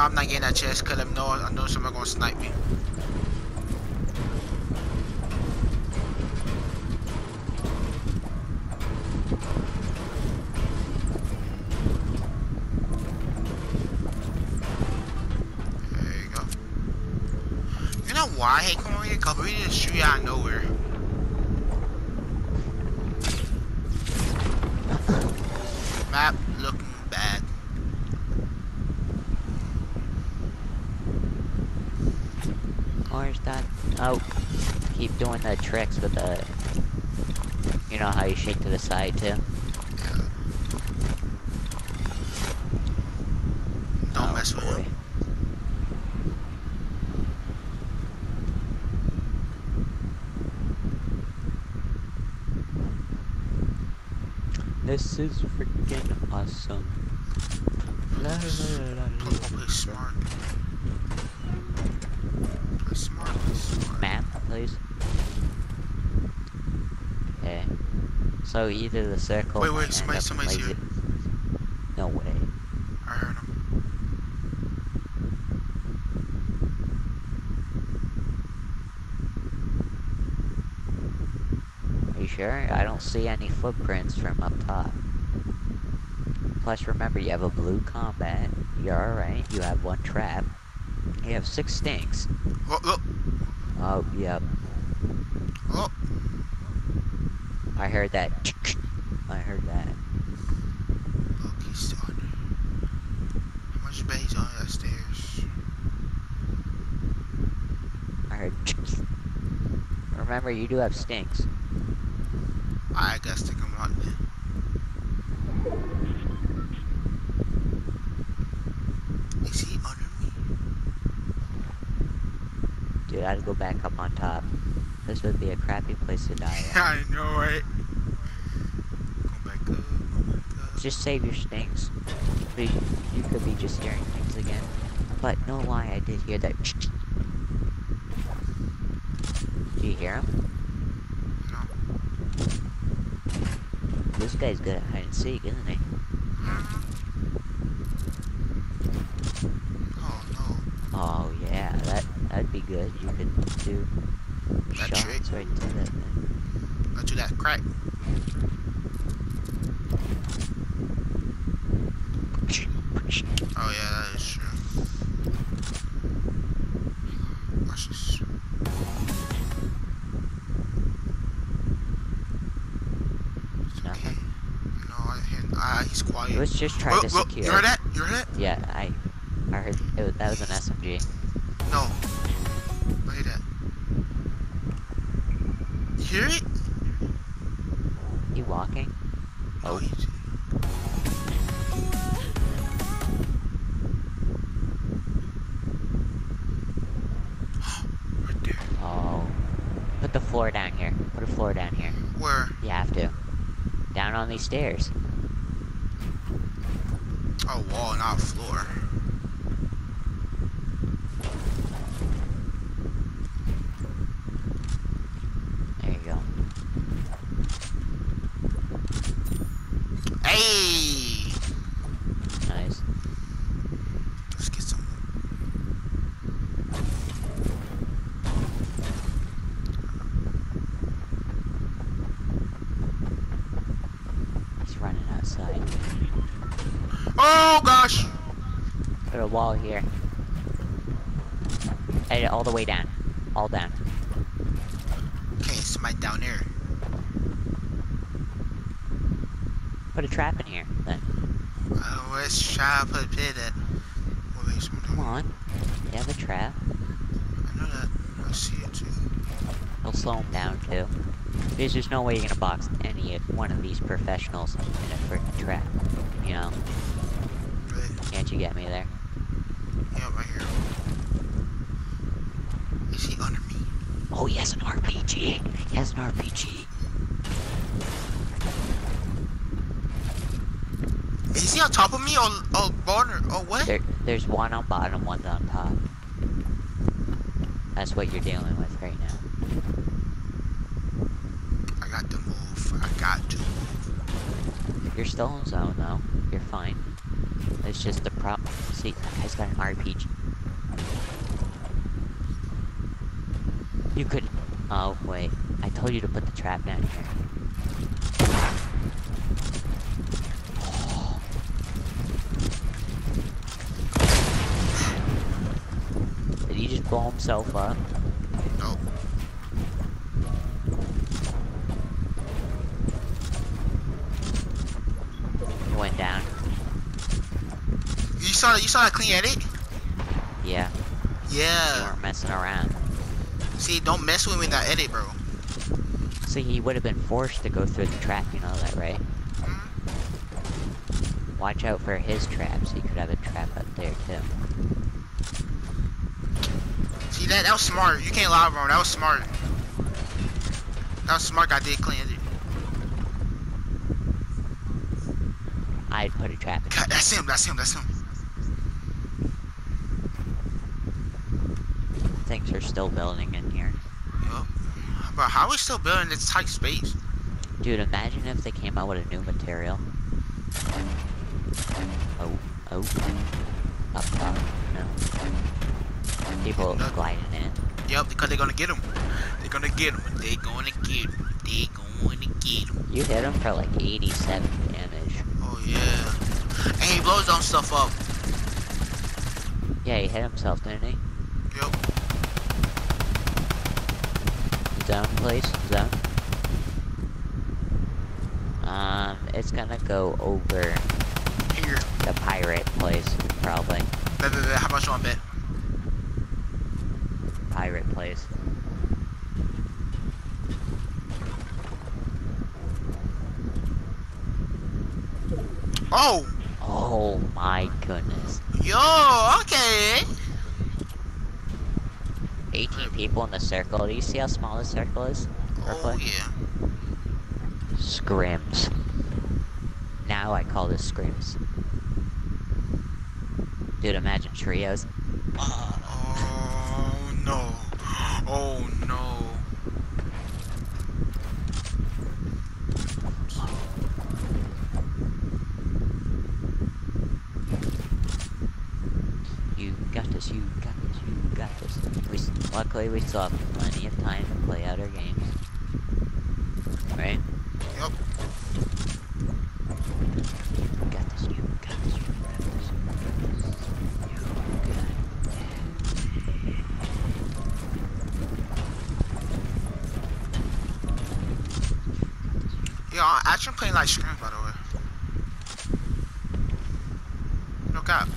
No, I'm not getting that chest because I know I know someone gonna snipe me. There you go. You know why I hate here? Cause we just shoot out of nowhere. Map looking Oh, keep doing the tricks with the. You know how you shake to the side too. Don't Oh, mess with boy. him. This is freaking awesome. La, la, la, la, play smart. Play smart. Play smart. Smart map, please. Okay. So either the circle. Wait, wait, somebody- somebody's here. No way. I heard him. Are you sure? I don't see any footprints from up top. Plus, remember, you have a blue combat. You're alright. You have one trap. You have six stinks. Oh, look. Oh, yep. Oh, I heard that. I heard that. look, he's still on. How much space on that stairs? I heard. Remember, you do have stinks. I guess they come on then. Is he under me? Dude, I'd go back up on top. This would be a crappy place to die. I know, right? Go back up, go. Just save your. Please, you could be just hearing things again. But no lie, I did hear that. Do you hear him? No. This guy's good at hide and seek, isn't he? Mm-hmm. Oh, no. Oh yeah, that that'd be good. You could do That shots trick? right to that thing. Let's do that crack. Oh, yeah, that is true. Watch this. Nothing. No, I. Ah, he's quiet. Let's just try Whoa, to whoa, secure. You heard that? You heard that? Yeah, I, I heard it was, that was an SMG. No. Hear it? You walking? Oh, he's. right there. Oh. Put the floor down here. Put a floor down here. Where? You have to. Down on these stairs. Oh, wall, not floor. There you go. Hey! Nice. Let's get some. He's running outside. Oh gosh! Put a wall here. Head it all the way down. All down. Okay, somebody down there. Put a trap in here, then. Let's try to put a pit at. What makes me Come on. You have a trap. I know that. I see it too. It'll slow him down, too. Because there's no way you're gonna box any of one of these professionals in a freaking trap. You know? Right. Can't you get me there? Yeah, right here. Is he under me? Oh, he has an RPG. He has an RPG. Is he on top of me or, or bottom or, or what? There, there's one on bottom, one's on top. That's what you're dealing with right now. I got to move. I got to move. You're still in zone though. You're fine. It's just the prop. See, that guy's got an RPG. You could. Oh wait, I told you to put the trap down here. Did he just blow himself up? No. He went down. You saw you saw that clean edit? Yeah, Yeah. weren't messing around. See, don't mess with me in that edit, bro. See, he would have been forced to go through the trap, you know that, right? Mhm. Watch out for his traps. He could have a trap up there too. See that that was smart. You can't lie, bro. That was smart. That was smart. I did clean it. I'd put a trap. God, that's him. That's him. That's him. Things are still building in here. How are we still building this tight space? Dude, imagine if they came out with a new material. Oh, oh. Up top, no. People No. gliding in. Yep, because they're gonna get him. They're gonna get him. They're gonna get him. They're going to get him. You hit him for like 87 damage. Oh yeah. And he blows on stuff up. Yeah, he hit himself, didn't he? Yep. Zone, please. Zone. Um, it's gonna go over Here. the pirate place, probably. How much you want to bet? Pirate place. Oh. Oh my goodness. Yo. Okay. 18 people in the circle. Do you see how small the circle is? Oh yeah. Scrims. Now I call this scrims. Dude, imagine trios. Oh no. You got this, you got this, you got this. We, luckily, we still have plenty of time to play out our games. Right? Yep. You got this, you got this, you got this. You got Actually playing like scrims by the way. No cap.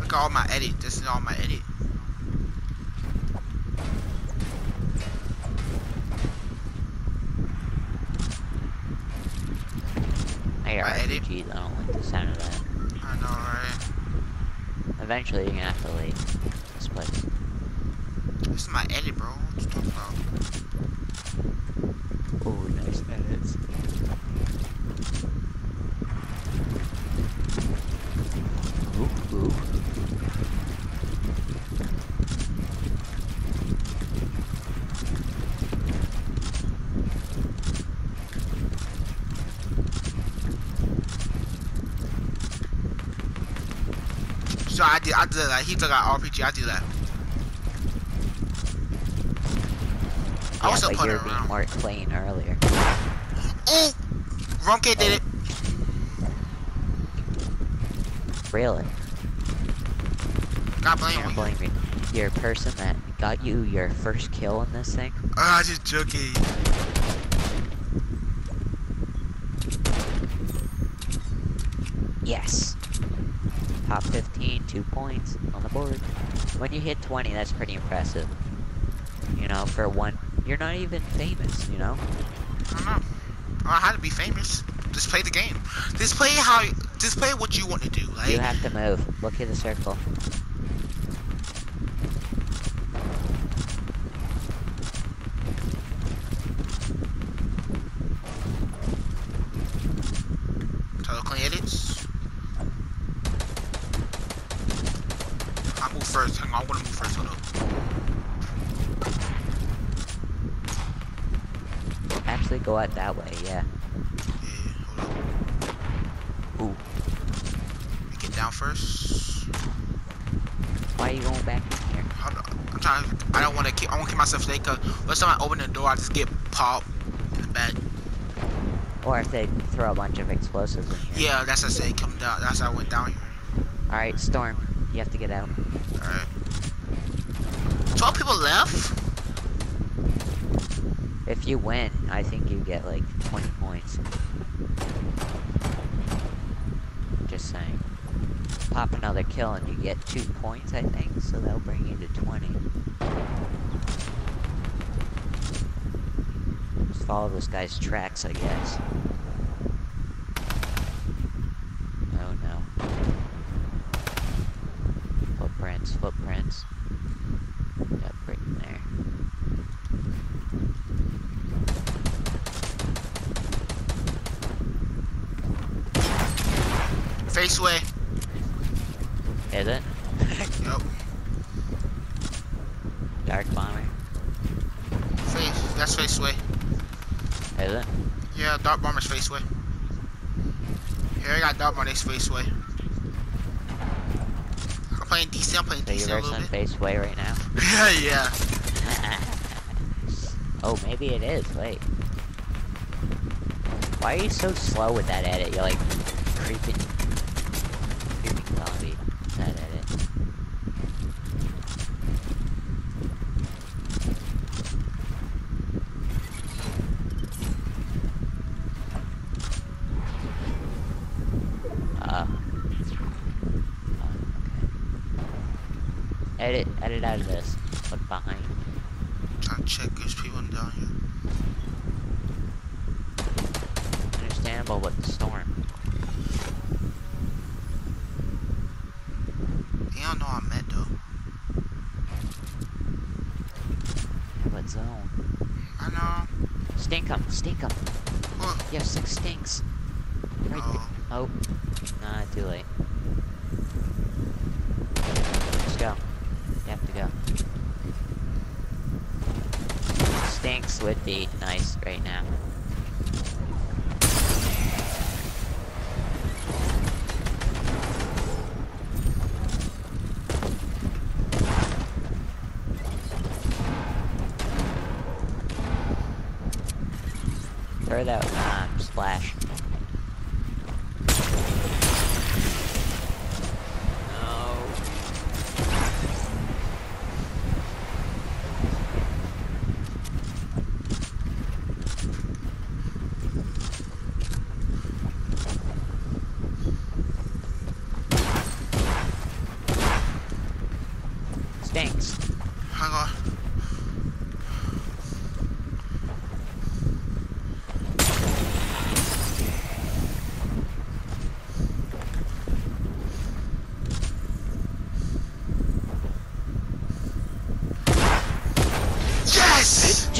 Look at all my edit. This is all my edit. I got RPGs, I don't like the sound of that. I know, right? Eventually, you're gonna have to leave this place. This is my edit, bro. What you talking about? Oh, nice edits. Ooh, ooh. So I did, I did that. He took out RPG. I did that. I Yeah, was still but putting you it were being more clean earlier. Ooh, wrong kid did it. Really? God blame Can't me. blame you. You're a person that got you your first kill in this thing. Ah, just joking. Yes. Top 15, two points on the board. When you hit 20, that's pretty impressive. You know, for one, you're not even famous, you know? I don't know. I had to be famous. Just play the game. Just play how. Just play what you want to do. Like You have to move. Look at the circle. Total clean edits. I move first. Hang on, I want to move first. Hold up. Actually, go out that way, yeah. Yeah. Ooh, Get down first. why are you going back in here? Hold on. I'm trying to, I don't want to keep, I want to keep myself safe because once I open the door, I just get popped in the back. Or if they throw a bunch of explosives. Yeah, that's what I say. Come down. That's how I went down here. Alright, Storm, you have to get out. Alright. 12 people left? If you win, I think you get like 20 points. Just saying. Pop another kill and you get 2 points, I think, so that'll bring you to 20. Just follow this guy's tracks, I guess. Oh no. Footprints, footprints. Yep, right in there. Face way. Is it? Yep. Dark bomber? Face. That's face way. Is it? Yeah, Dark Bomber's face way. Here, I got Dark Bomber's face way. I'm playing DC. I'm playing So DC a little bit. face way right now? yeah. oh, maybe it is. Wait. Why are you so slow with that edit? You're like creeping, creeping zombie. That edit. Uh. okay. Edit, edit out of this. Put behind. Trying to check there's people down here. Understandable with the storm. They don't know I'm at though. What zone? I know. Stink 'em, stink 'em. What? You have six stinks. Right there. Oh. Nah, too late. Let's go. You have to go. Stinks would be nice right now. Throw that um, splash. No. Stinks. Hang on. Yes!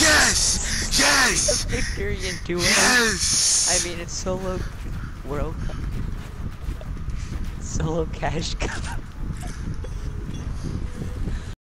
Yes! Yes! Victory in duo. Yes! I mean, it's solo World Cup. Solo Cash Cup.